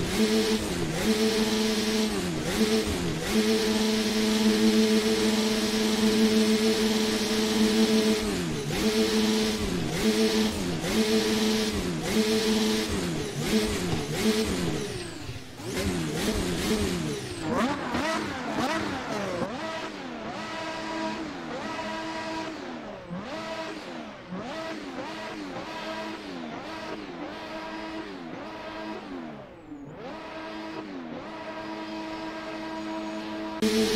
Thank you. What?